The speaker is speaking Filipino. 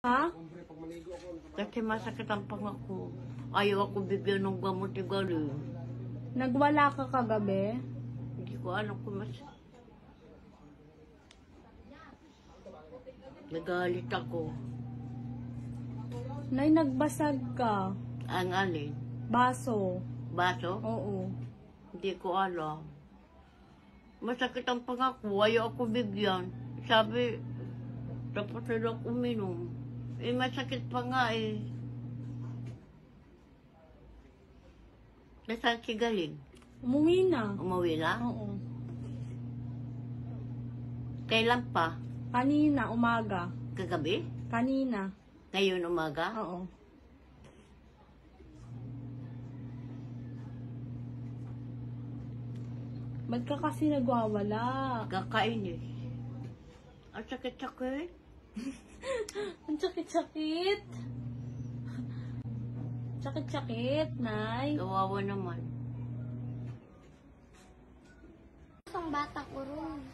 Ha? Kasi masakit ang pangako. Ayaw ako bigyan ng gamot ni Gali. Nagwala ka kagabi? Hindi ko alam kung mas... Nagalit ako. Nay, nagbasag ka. Ang alin? Baso. Baso? Oo. Hindi ko alam. Masakit ang pangako. Ayaw ako bigyan. Sabi, dapat na lang uminom. Eh, masakit pa nga eh. Nasaan si Galing? Umuwi na. Umuwi na? Oo. Kailan pa? Kanina, umaga. Kagabi? Kanina. Ngayon umaga? Oo. Ba't ka kasi nagwawala? Kakainis. Ang sakit-sakit. Sakit-sakit. Sakit-sakit, Nay. Kawawa naman. Isang bata ko ron.